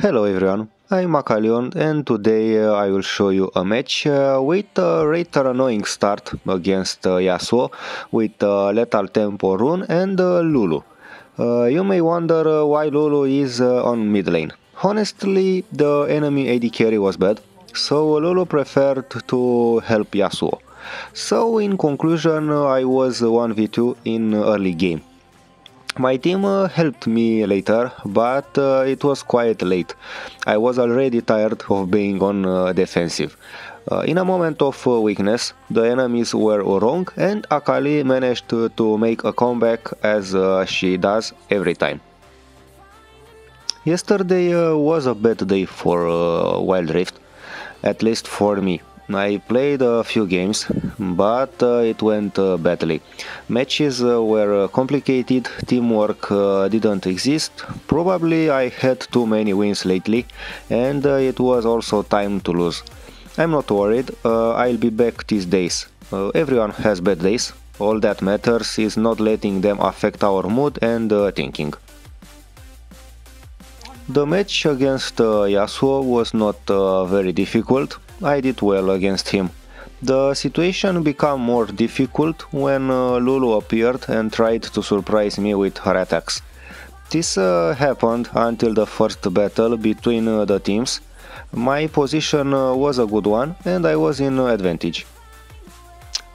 Hello everyone, I'm Akalionn and today uh, I will show you a match uh, with a rather annoying start against uh, Yasuo with uh, Lethal Tempo Rune and uh, Lulu. Uh, you may wonder why Lulu is on mid lane. Honestly, the enemy AD carry was bad, so Lulu preferred to help Yasuo. So in conclusion, I was 1v2 in early game. My team uh, helped me later, but uh, it was quite late. I was already tired of being on uh, defensive. In a moment of weakness, the enemies were wrong and Akali managed to, make a comeback as she does every time. Yesterday was a bad day for Wild Rift, at least for me. I played a few games, but uh, it went uh, badly. Matches uh, were uh, complicated, teamwork uh, didn't exist. Probably I had too many wins lately, and uh, it was also time to lose. I'm not worried, I'll be back these days. everyone has bad days. All that matters is not letting them affect our mood and thinking. The match against Yasuo was not very difficult. I did well against him. The situation became more difficult when uh, Lulu appeared and tried to surprise me with her attacks. This uh, happened until the first battle between uh, the teams. My position uh, was a good one and I was in advantage.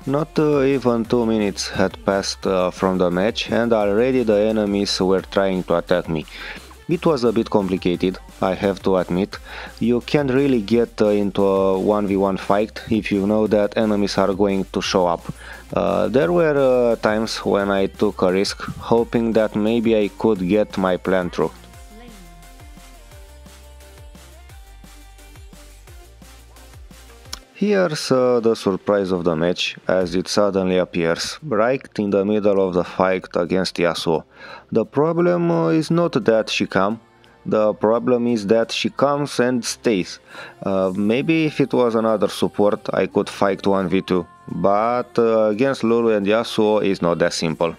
Not uh, even two minutes had passed uh, from the match and already the enemies were trying to attack me. It was a bit complicated, I have to admit. You can't really get uh, into a 1v1 fight if you know that enemies are going to show up. Uh, there were uh, times when I took a risk, hoping that maybe I could get my plan through. Here's uh, the surprise of the match, as it suddenly appears, right in the middle of the fight against Yasuo. The problem uh, is not that she comes, the problem is that she comes and stays. Uh, maybe if it was another support I could fight 1v2, but uh, against Lulu and Yasuo is not that simple.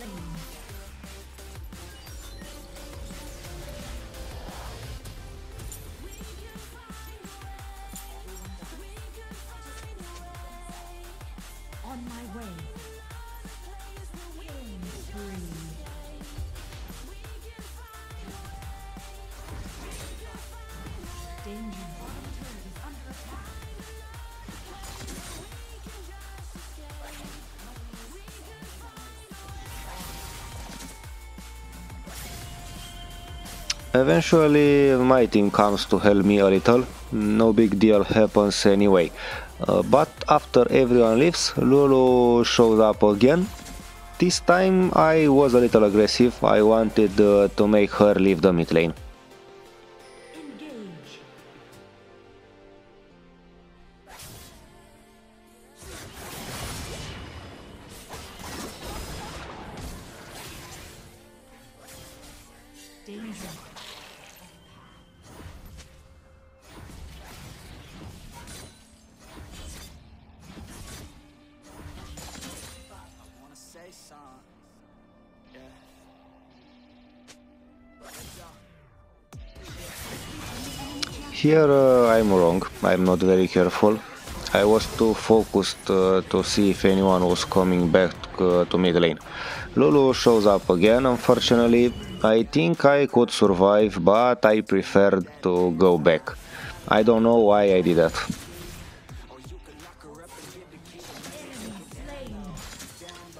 slain. Eventually my team comes to help me a little, no big deal happens anyway. Uh, but after everyone leaves, Lulu shows up again. This time I was a little aggressive, I wanted uh, to make her leave the mid lane. Here uh, I'm wrong, I'm not very careful. I was too focused uh, to see if anyone was coming back uh, to mid lane. Lulu shows up again, unfortunately. I think I could survive, but I preferred to go back. I don't know why I did that.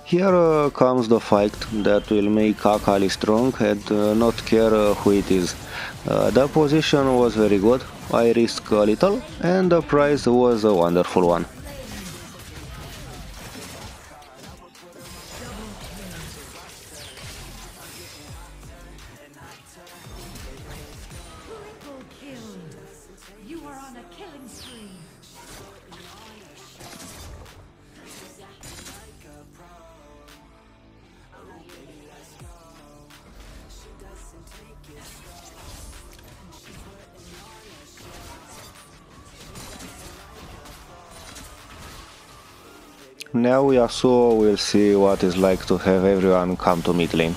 Here uh, comes the fight that will make Akali strong and uh, not care uh, who it is. Uh, the position was very good, I risked a little and the prize was a wonderful one. Now Yasuo will see what it's like to have everyone come to mid lane.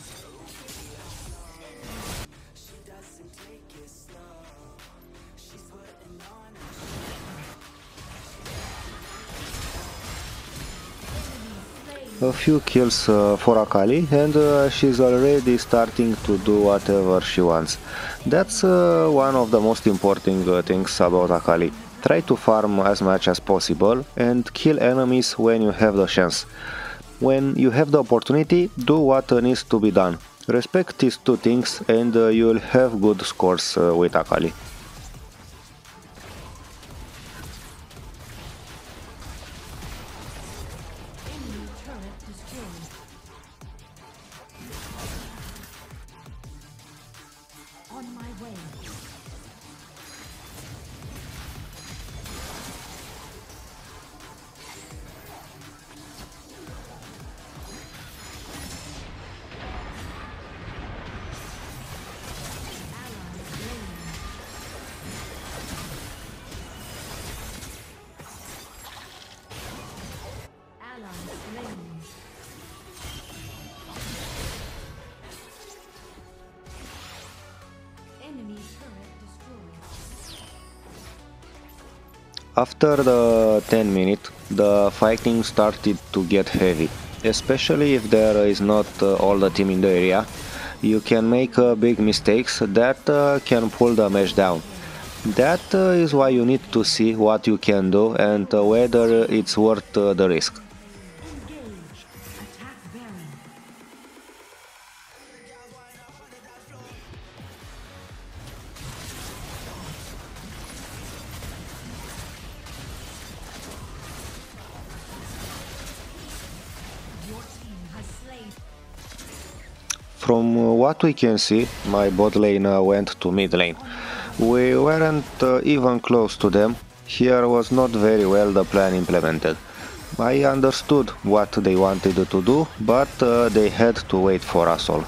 few kills uh, for Akali and uh, she's already starting to do whatever she wants. That's uh, one of the most important uh, things about Akali. Try to farm as much as possible and kill enemies when you have the chance. When you have the opportunity, do what needs to be done. Respect these two things and uh, you'll have good scores uh, with Akali. on my way. Allies slain. After the 10 minutes, the fighting started to get heavy, especially if there is not uh, all the team in the area. You can make uh, big mistakes that uh, can pull the match down. That is why you need to see what you can do and whether it's worth the risk. From what we can see, my bot lane went to mid lane. We weren't uh, even close to them, here was not very well the plan implemented. I understood what they wanted to do, but uh, they had to wait for us all.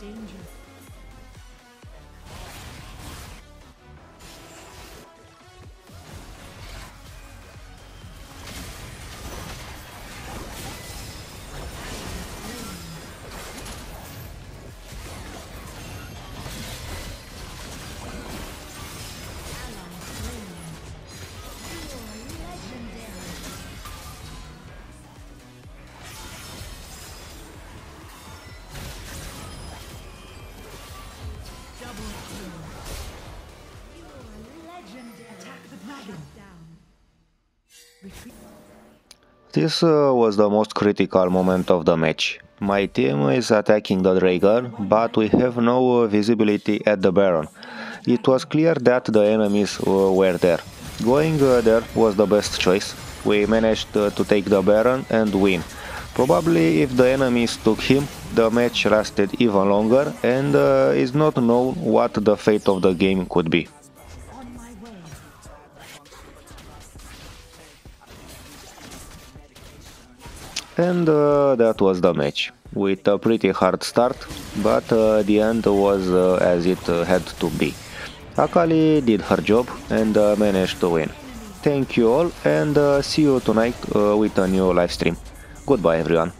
Dangerous. This uh, was the most critical moment of the match. My team is attacking the Dragon, but we have no uh, visibility at the Baron. It was clear that the enemies uh, were there. Going uh, there was the best choice. We managed uh, to take the Baron and win. Probably if the enemies took him, the match lasted even longer and uh, is not known what the fate of the game could be. And uh, that was the match, with a pretty hard start, but uh, the end was uh, as it uh, had to be. Akali did her job and uh, managed to win. Thank you all and uh, see you tonight with a new live stream. Goodbye everyone.